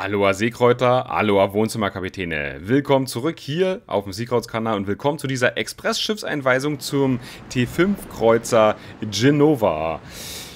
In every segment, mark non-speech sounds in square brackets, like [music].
Aloha Seekräuter, Aloha Wohnzimmerkapitäne. Willkommen zurück hier auf dem Seekreutzkanal und willkommen zu dieser Express-Schiffseinweisung zum T5-Kreuzer Genova.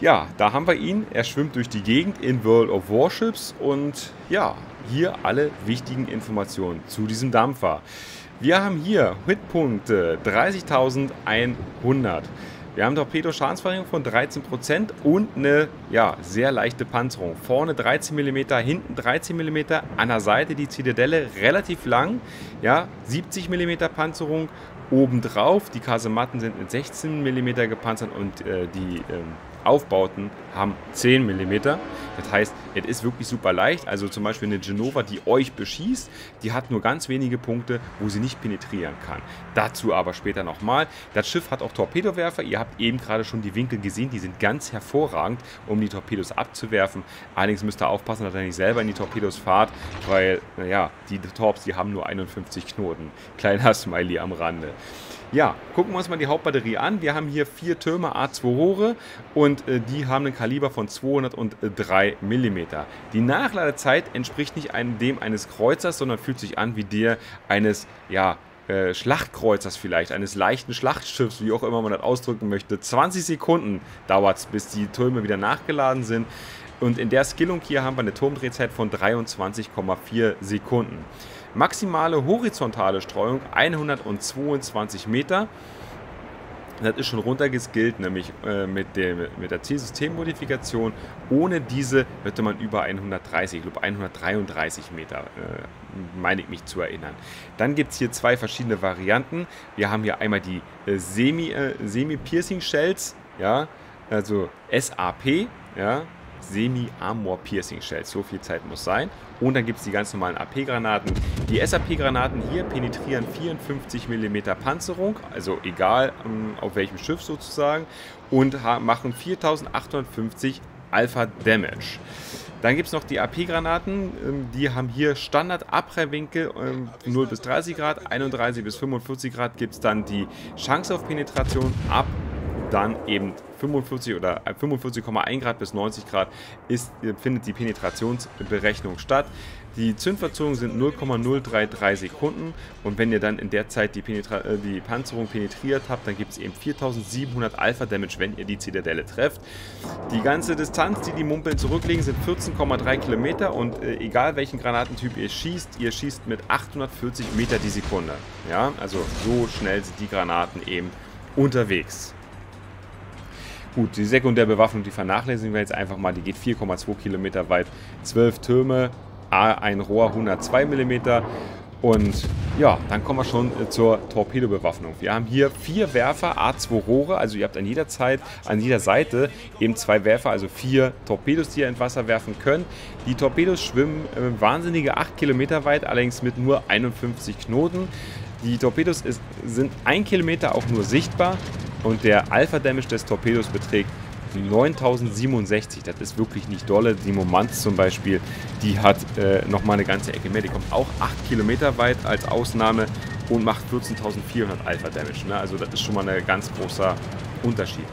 Ja, da haben wir ihn. Er schwimmt durch die Gegend in World of Warships und ja, hier alle wichtigen Informationen zu diesem Dampfer. Wir haben hier Hitpunkte 30.100. Wir haben Torpedo-Schadensverringerung von 13% und eine ja, sehr leichte Panzerung. Vorne 13 mm, hinten 13 mm, an der Seite die Zitadelle relativ lang, ja, 70 mm Panzerung. Obendrauf, die Kasematten sind mit 16 mm gepanzert und äh, die ähm, Aufbauten haben 10 mm. Das heißt, es ist wirklich super leicht. Also zum Beispiel eine Genova, die euch beschießt, die hat nur ganz wenige Punkte, wo sie nicht penetrieren kann. Dazu aber später nochmal. Das Schiff hat auch Torpedowerfer. Ihr habt eben gerade schon die Winkel gesehen. Die sind ganz hervorragend, um die Torpedos abzuwerfen. Allerdings müsst ihr aufpassen, dass ihr nicht selber in die Torpedos fahrt, weil, naja, die Torps, die haben nur 51 Knoten. [laughs] Kleiner Smiley am Rande. Ja, gucken wir uns mal die Hauptbatterie an. Wir haben hier vier Türme A2 Rohre und äh, die haben ein Kaliber von 203 mm. Die Nachladezeit entspricht nicht einem, dem eines Kreuzers, sondern fühlt sich an wie der eines, ja, äh, Schlachtkreuzers vielleicht, eines leichten Schlachtschiffs, wie auch immer man das ausdrücken möchte. 20 Sekunden dauert es, bis die Türme wieder nachgeladen sind. Und in der Skillung hier haben wir eine Turmdrehzeit von 23,4 Sekunden. Maximale horizontale Streuung 122 Meter. Das ist schon runtergeskillt, nämlich äh, mit, dem, mit der Zielsystemmodifikation. Ohne diese hätte man über 130, ich glaube 133 Meter, äh, meine ich mich zu erinnern. Dann gibt es hier zwei verschiedene Varianten. Wir haben hier einmal die äh, Semi-Piercing-Shells, ja, also SAP, ja, Semi-Armor-Piercing-Shells. So viel Zeit muss sein. Und dann gibt es die ganz normalen AP-Granaten. Die SAP-Granaten hier penetrieren 54 mm Panzerung, also egal ähm, auf welchem Schiff sozusagen, und machen 4850 Alpha Damage. Dann gibt es noch die AP-Granaten, ähm, die haben hier Standard-Abprallwinkel 0 ähm, bis 30 Grad, 31 bis 45 Grad gibt es dann die Chance auf Penetration ab dann eben 45 oder 45,1 äh, Grad bis 90 Grad ist, äh, findet die Penetrationsberechnung statt. Die Zündverzögerungen sind 0,033 Sekunden und wenn ihr dann in der Zeit die, Penetra äh, die Panzerung penetriert habt, dann gibt es eben 4700 Alpha Damage, wenn ihr die Zitadelle trefft. Die ganze Distanz, die die Mumpeln zurücklegen, sind 14,3 Kilometer und äh, egal welchen Granatentyp ihr schießt, ihr schießt mit 840 Meter die Sekunde. Ja, also so schnell sind die Granaten eben unterwegs. Gut, die Sekundärbewaffnung, die vernachlässigen wir jetzt einfach mal. Die geht 4,2 Kilometer weit, 12 Türme, ein Rohr 102 mm. Und ja, dann kommen wir schon äh, zur Torpedobewaffnung. Wir haben hier vier Werfer, A2 Rohre, also ihr habt an jeder Zeit, an jeder Seite eben zwei Werfer, also vier Torpedos, die ihr ins Wasser werfen könnt. Die Torpedos schwimmen äh, wahnsinnige 8 Kilometer weit, allerdings mit nur 51 Knoten. Die Torpedos ist, sind 1 Kilometer auch nur sichtbar und der Alpha-Damage des Torpedos beträgt 9067. Das ist wirklich nicht dolle. Die Momans zum Beispiel, die hat äh, nochmal eine ganze Ecke mehr. Die kommt auch 8 Kilometer weit als Ausnahme und macht 14.400 Alpha-Damage. Ne? Also das ist schon mal ein ganz großer Unterschied.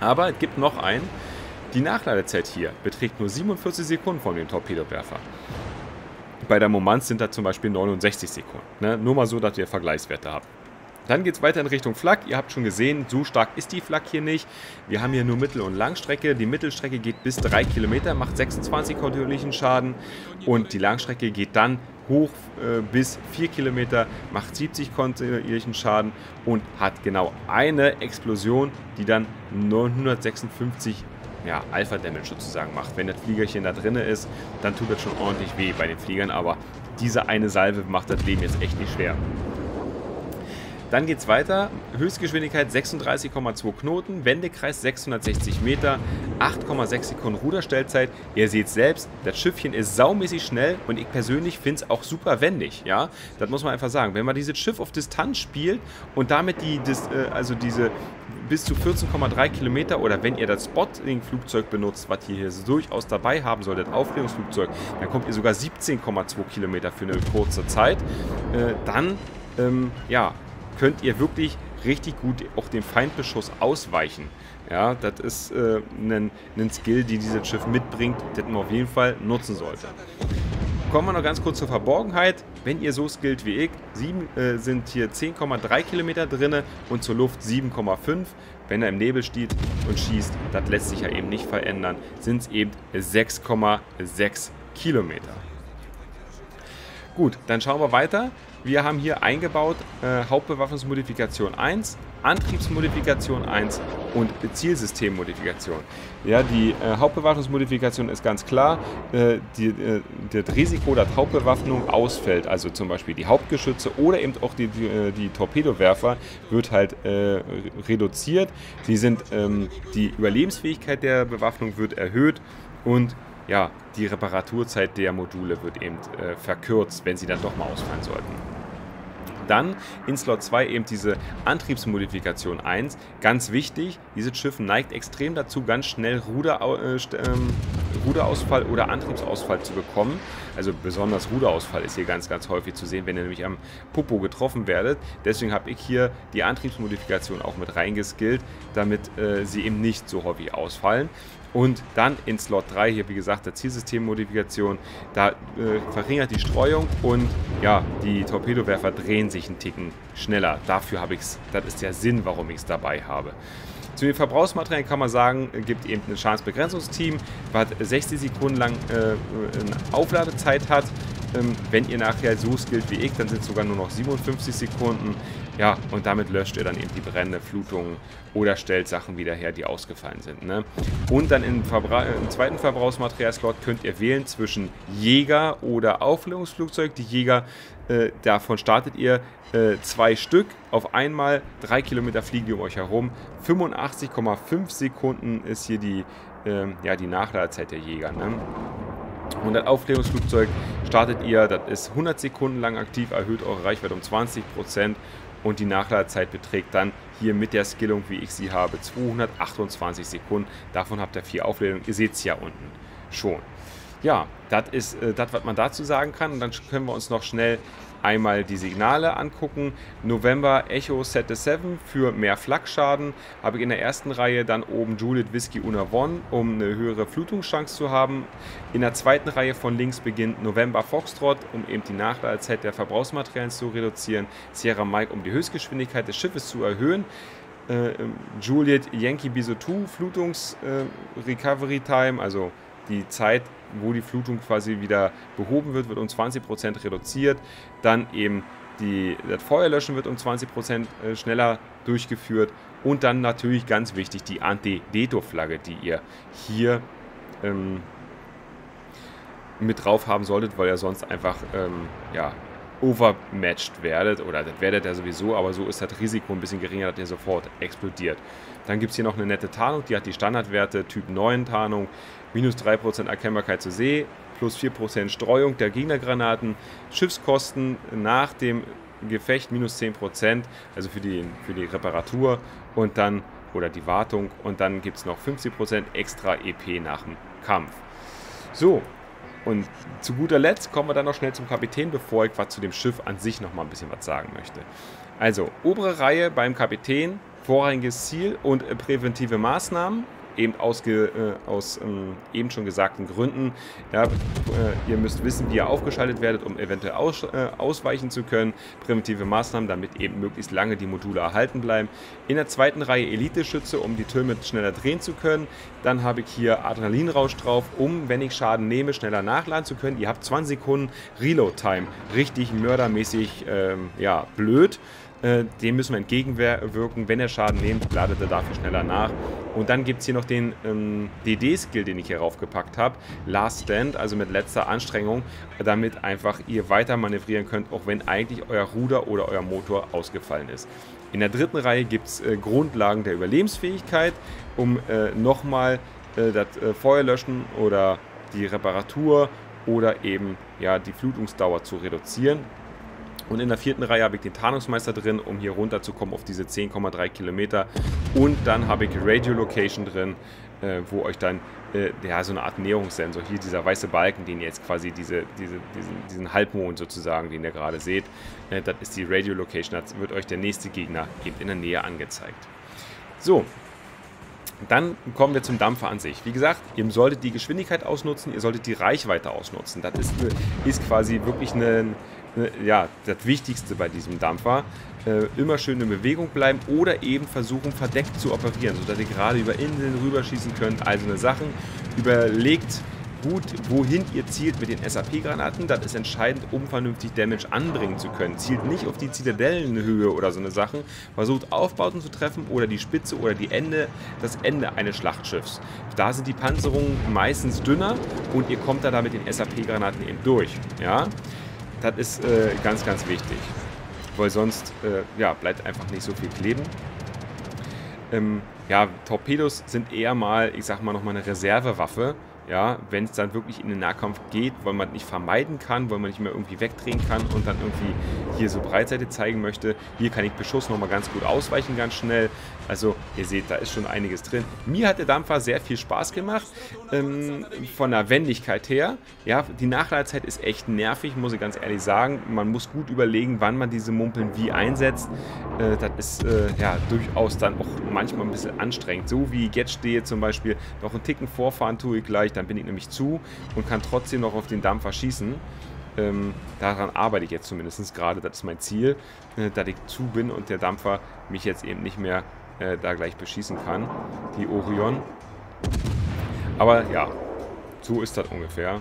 Aber es gibt noch einen. Die Nachladezeit hier beträgt nur 47 Sekunden von dem Torpedowerfer. Bei der Momans sind das zum Beispiel 69 Sekunden. Ne? Nur mal so, dass ihr Vergleichswerte habt. Dann geht es weiter in Richtung Flak. Ihr habt schon gesehen, so stark ist die Flak hier nicht. Wir haben hier nur Mittel- und Langstrecke. Die Mittelstrecke geht bis 3 Kilometer, macht 26 kontinuierlichen Schaden. Und die Langstrecke geht dann hoch äh, bis 4 Kilometer, macht 70 kontinuierlichen Schaden und hat genau eine Explosion, die dann 956 ja, Alpha-Damage sozusagen macht. Wenn das Fliegerchen da drin ist, dann tut das schon ordentlich weh bei den Fliegern, aber diese eine Salve macht das Leben jetzt echt nicht schwer. Dann geht es weiter. Höchstgeschwindigkeit 36,2 Knoten, Wendekreis 660 Meter, 8,6 Sekunden Ruderstellzeit. Ihr seht selbst, das Schiffchen ist saumäßig schnell und ich persönlich finde es auch super wendig. Ja? Das muss man einfach sagen. Wenn man dieses Schiff auf Distanz spielt und damit die, äh, also diese bis zu 14,3 Kilometer oder wenn ihr das Spotting-Flugzeug benutzt, was ihr hier durchaus dabei haben solltet, Aufklärungsflugzeug, dann kommt ihr sogar 17,2 Kilometer für eine kurze Zeit. Äh, dann ähm, ja, könnt ihr wirklich richtig gut auch dem Feindbeschuss ausweichen. Ja, das ist äh, ein, ein Skill, die dieses Schiff mitbringt, den man auf jeden Fall nutzen sollte. Kommen wir noch ganz kurz zur Verborgenheit. Wenn ihr so skillt wie ich, sieben, äh, sind hier 10,3 Kilometer drin und zur Luft 7,5. Wenn er im Nebel steht und schießt, das lässt sich ja eben nicht verändern, sind es eben 6,6 Kilometer. Gut, dann schauen wir weiter. Wir haben hier eingebaut äh, Hauptbewaffnungsmodifikation 1, Antriebsmodifikation 1 und Zielsystemmodifikation. Ja, die äh, Hauptbewaffnungsmodifikation ist ganz klar, äh, die, äh, das Risiko, dass Hauptbewaffnung ausfällt, also zum Beispiel die Hauptgeschütze oder eben auch die, die, äh, die Torpedowerfer, wird halt äh, reduziert. Die sind, ähm, die Überlebensfähigkeit der Bewaffnung wird erhöht und ja, die Reparaturzeit der Module wird eben äh, verkürzt, wenn sie dann doch mal ausfallen sollten. Dann in Slot 2 eben diese Antriebsmodifikation 1. Ganz wichtig, dieses Schiff neigt extrem dazu, ganz schnell Ruder, äh, ähm, Ruderausfall oder Antriebsausfall zu bekommen. Also besonders Ruderausfall ist hier ganz, ganz häufig zu sehen, wenn ihr nämlich am Popo getroffen werdet. Deswegen habe ich hier die Antriebsmodifikation auch mit reingeskillt, damit äh, sie eben nicht so häufig ausfallen. Und dann in Slot 3 hier, wie gesagt, der Zielsystemmodifikation. Da äh, verringert die Streuung und ja, die Torpedowerfer drehen sich einen Ticken schneller. Dafür habe ich es, das ist der Sinn, warum ich es dabei habe. Zu den Verbrauchsmaterialien kann man sagen, gibt eben ein Schadensbegrenzungsteam, was 60 Sekunden lang äh, eine Aufladezeit hat. Ähm, wenn ihr nachher so skillt wie ich, dann sind es sogar nur noch 57 Sekunden. Ja, und damit löscht ihr dann eben die Brände, Flutungen oder stellt Sachen wieder her, die ausgefallen sind. Ne? Und dann im, Verbra im zweiten Verbrauchsmaterial-Slot könnt ihr wählen zwischen Jäger oder Aufklärungsflugzeug. Die Jäger, äh, davon startet ihr äh, zwei Stück. Auf einmal drei Kilometer fliegen die um euch herum. 85,5 Sekunden ist hier die, äh, ja, die Nachladezeit der Jäger. Ne? Und das Aufklärungsflugzeug startet ihr, das ist 100 Sekunden lang aktiv, erhöht eure Reichweite um 20% und die Nachladezeit beträgt dann hier mit der Skillung, wie ich sie habe, 228 Sekunden. Davon habt ihr vier Aufladungen. Ihr seht es ja unten schon. Ja, das ist äh, das, was man dazu sagen kann. Und dann können wir uns noch schnell einmal die Signale angucken. November Echo Set 7 für mehr Flakschaden. Habe ich in der ersten Reihe dann oben Juliet Whiskey Una One, um eine höhere Flutungschance zu haben. In der zweiten Reihe von links beginnt November Foxtrot, um eben die Nachladezeit der Verbrauchsmaterialien zu reduzieren. Sierra Mike, um die Höchstgeschwindigkeit des Schiffes zu erhöhen. Äh, Juliet Yankee Biso 2 Flutungs äh, Recovery Time, also die Zeit, wo die Flutung quasi wieder behoben wird, wird um 20% reduziert. Dann eben die, das Feuerlöschen wird um 20% äh, schneller durchgeführt. Und dann natürlich ganz wichtig die Anti-Deto-Flagge, die ihr hier ähm, mit drauf haben solltet, weil ihr sonst einfach ähm, ja, overmatched werdet. Oder das werdet ihr sowieso, aber so ist das Risiko ein bisschen geringer, dass ihr sofort explodiert. Dann gibt es hier noch eine nette Tarnung, die hat die Standardwerte Typ 9 Tarnung minus 3% Erkennbarkeit zur See, plus 4% Streuung der Gegnergranaten, Schiffskosten nach dem Gefecht minus 10%, also für die, für die Reparatur und dann, oder die Wartung, und dann gibt es noch 50% extra EP nach dem Kampf. So, und zu guter Letzt kommen wir dann noch schnell zum Kapitän, bevor ich was zu dem Schiff an sich noch mal ein bisschen was sagen möchte. Also, obere Reihe beim Kapitän, vorrangiges Ziel und präventive Maßnahmen eben ausge, äh, aus ähm, eben schon gesagten Gründen. Ja, äh, ihr müsst wissen, wie ihr aufgeschaltet werdet, um eventuell aus, äh, ausweichen zu können. Primitive Maßnahmen, damit eben möglichst lange die Module erhalten bleiben. In der zweiten Reihe Elite-Schütze, um die Türme schneller drehen zu können. Dann habe ich hier Adrenalinrausch drauf, um, wenn ich Schaden nehme, schneller nachladen zu können. Ihr habt 20 Sekunden Reload-Time. Richtig mördermäßig ähm, ja, blöd. Äh, dem müssen wir entgegenwirken. Wenn er Schaden nimmt, ladet er dafür schneller nach. Und dann gibt es hier noch den ähm, DD-Skill, den ich hier raufgepackt habe. Last Stand, also mit letzter Anstrengung, damit einfach ihr weiter manövrieren könnt, auch wenn eigentlich euer Ruder oder euer Motor ausgefallen ist. In der dritten Reihe gibt es äh, Grundlagen der Überlebensfähigkeit, um äh, nochmal äh, das äh, Feuer löschen oder die Reparatur oder eben ja, die Flutungsdauer zu reduzieren. Und in der vierten Reihe habe ich den Tarnungsmeister drin, um hier runterzukommen auf diese 10,3 Kilometer. Und dann habe ich Radio Location drin, äh, wo euch dann äh, ja, so eine Art Näherungssensor, hier dieser weiße Balken, den ihr jetzt quasi diese, diese, diesen, diesen Halbmond sozusagen, den ihr gerade seht, äh, das ist die Radio Location, da wird euch der nächste Gegner eben in der Nähe angezeigt. So, dann kommen wir zum Dampfer an sich. Wie gesagt, ihr solltet die Geschwindigkeit ausnutzen, ihr solltet die Reichweite ausnutzen. Das ist, ist quasi wirklich eine, ja, das Wichtigste bei diesem Dampfer. Äh, immer schön in Bewegung bleiben oder eben versuchen verdeckt zu operieren, sodass ihr gerade über Inseln rüberschießen könnt. Also eine Sachen. Überlegt, gut, wohin ihr zielt mit den SAP-Granaten. Das ist entscheidend, um vernünftig Damage anbringen zu können. Zielt nicht auf die Zitadellenhöhe oder so eine Sachen. Versucht Aufbauten zu treffen oder die Spitze oder die Ende, das Ende eines Schlachtschiffs. Da sind die Panzerungen meistens dünner und ihr kommt da, da mit den SAP-Granaten eben durch. Ja? Das ist äh, ganz, ganz wichtig. Weil sonst äh, ja, bleibt einfach nicht so viel kleben. Ähm, ja, Torpedos sind eher mal, ich sag mal, nochmal eine Reservewaffe ja, wenn es dann wirklich in den Nahkampf geht, weil man nicht vermeiden kann, weil man nicht mehr irgendwie wegdrehen kann und dann irgendwie hier so Breitseite zeigen möchte. Hier kann ich Beschuss nochmal ganz gut ausweichen, ganz schnell. Also ihr seht, da ist schon einiges drin. Mir hat der Dampfer sehr viel Spaß gemacht, ähm, von der Wendigkeit her. Ja, die Nachladezeit ist echt nervig, muss ich ganz ehrlich sagen. Man muss gut überlegen, wann man diese Mumpeln wie einsetzt. Äh, das ist äh, ja durchaus dann auch manchmal ein bisschen anstrengend. So wie ich jetzt stehe zum Beispiel, noch einen Ticken vorfahren tue ich gleich, dann bin ich nämlich zu und kann trotzdem noch auf den Dampfer schießen. Ähm, daran arbeite ich jetzt zumindest gerade, das ist mein Ziel, äh, dass ich zu bin und der Dampfer mich jetzt eben nicht mehr äh, da gleich beschießen kann, die Orion. Aber ja, so ist das ungefähr.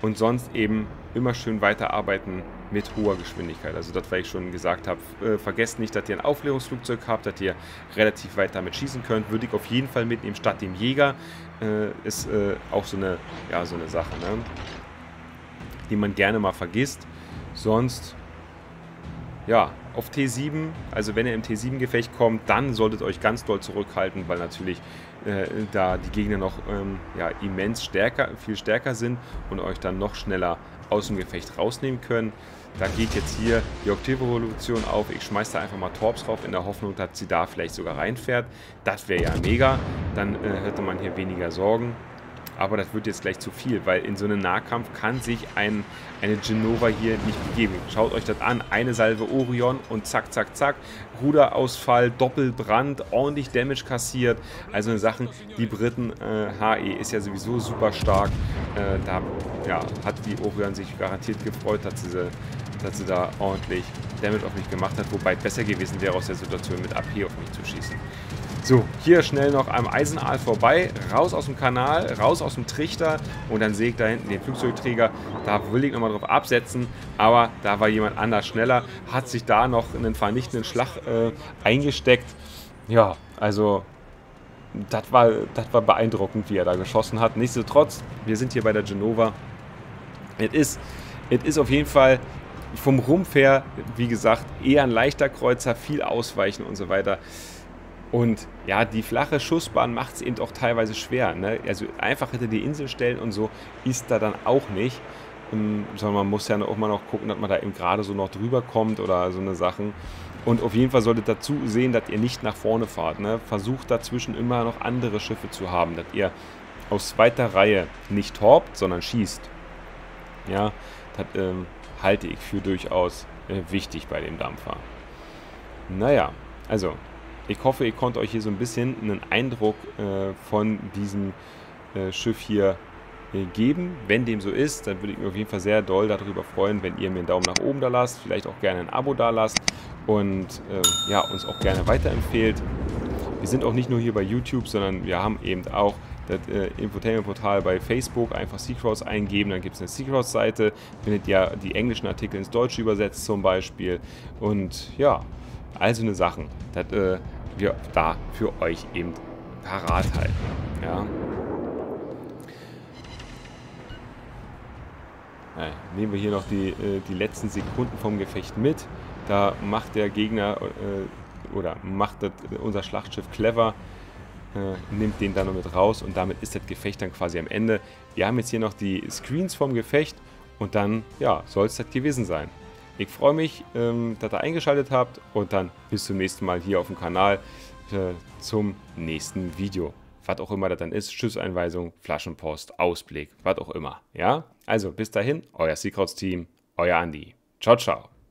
Und sonst eben immer schön weiterarbeiten mit hoher Geschwindigkeit. Also das, was ich schon gesagt habe, äh, vergesst nicht, dass ihr ein Aufklärungsflugzeug habt, dass ihr relativ weit damit schießen könnt. Würde ich auf jeden Fall mitnehmen statt dem Jäger. Äh, ist äh, auch so eine, ja, so eine Sache, ne? die man gerne mal vergisst. Sonst, ja, auf T7, also wenn ihr im T7-Gefecht kommt, dann solltet ihr euch ganz doll zurückhalten, weil natürlich äh, da die Gegner noch ähm, ja, immens stärker, viel stärker sind und euch dann noch schneller aus dem Gefecht rausnehmen können. Da geht jetzt hier die Oktoberrevolution auf. Ich schmeiße da einfach mal Torps drauf in der Hoffnung, dass sie da vielleicht sogar reinfährt. Das wäre ja mega. Dann äh, hätte man hier weniger Sorgen. Aber das wird jetzt gleich zu viel, weil in so einem Nahkampf kann sich ein, eine Genova hier nicht begeben. Schaut euch das an. Eine Salve Orion und zack, zack, zack. Ruderausfall, Doppelbrand, ordentlich Damage kassiert. Also Sachen, die Briten, äh, HE ist ja sowieso super stark. Äh, da ja, hat die Orion sich garantiert gefreut, dass sie, dass sie da ordentlich Damage auf mich gemacht hat. Wobei es besser gewesen wäre, aus der Situation mit AP auf mich zu schießen. So, hier schnell noch am Eisenaal vorbei, raus aus dem Kanal, raus aus dem Trichter und dann sehe ich da hinten den Flugzeugträger. Da will ich nochmal drauf absetzen, aber da war jemand anders schneller, hat sich da noch in einen vernichtenden Schlag äh, eingesteckt. Ja, also das war, das war beeindruckend, wie er da geschossen hat. Nichtsdestotrotz, wir sind hier bei der Genova. Es ist, es ist auf jeden Fall vom Rumpf her, wie gesagt, eher ein leichter Kreuzer, viel Ausweichen und so weiter. Und ja, die flache Schussbahn macht es eben auch teilweise schwer. Ne? Also einfach hinter die Insel stellen und so ist da dann auch nicht. Ähm, sondern man muss ja auch mal noch gucken, dass man da eben gerade so noch drüber kommt oder so eine Sachen. Und auf jeden Fall solltet dazu sehen, dass ihr nicht nach vorne fahrt. Ne? Versucht dazwischen immer noch andere Schiffe zu haben, dass ihr aus zweiter Reihe nicht torbt, sondern schießt. Ja, das ähm, halte ich für durchaus äh, wichtig bei dem Dampfer. Naja, also ich hoffe, ihr konntet euch hier so ein bisschen einen Eindruck äh, von diesem äh, Schiff hier äh, geben. Wenn dem so ist, dann würde ich mich auf jeden Fall sehr doll darüber freuen, wenn ihr mir einen Daumen nach oben da lasst, vielleicht auch gerne ein Abo da lasst und äh, ja, uns auch gerne weiterempfehlt. Wir sind auch nicht nur hier bei YouTube, sondern wir haben eben auch das äh, Infotainment-Portal bei Facebook, einfach Seacross eingeben, dann gibt es eine Seacross-Seite, findet ja die englischen Artikel ins Deutsche übersetzt zum Beispiel und ja, all so eine Sachen, dass äh, wir da für euch eben parat halten. Ja. Ja, nehmen wir hier noch die, äh, die letzten Sekunden vom Gefecht mit. Da macht der Gegner äh, oder macht das, unser Schlachtschiff clever, äh, nimmt den dann noch mit raus und damit ist das Gefecht dann quasi am Ende. Wir haben jetzt hier noch die Screens vom Gefecht und dann ja, soll es das gewesen sein. Ich freue mich, ähm, dass ihr eingeschaltet habt und dann bis zum nächsten Mal hier auf dem Kanal äh, zum nächsten Video. Was auch immer das dann ist, Schiffseinweisung, Flaschenpost, Ausblick, was auch immer. Ja, also bis dahin, euer Secrets Team, euer Andi. Ciao, ciao.